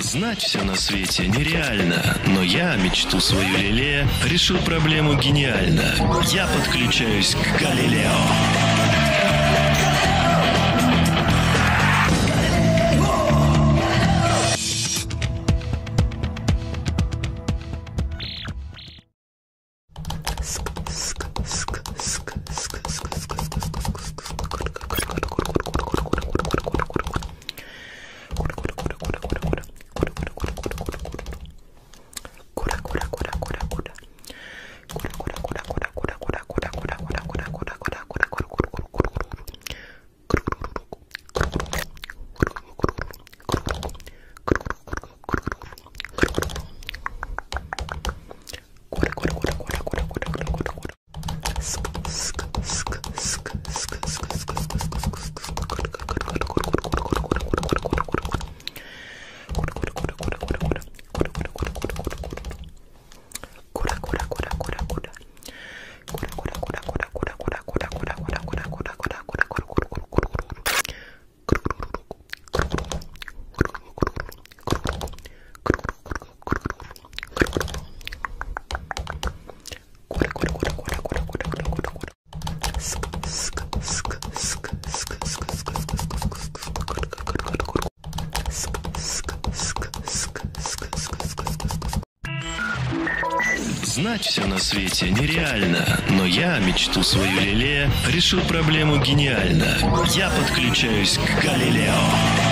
Знать все на свете нереально, но я мечту свою лелея решил проблему гениально. Я подключаюсь к Галилео. Знать все на свете нереально, но я мечту свою лелея решил проблему гениально. Я подключаюсь к Галилео.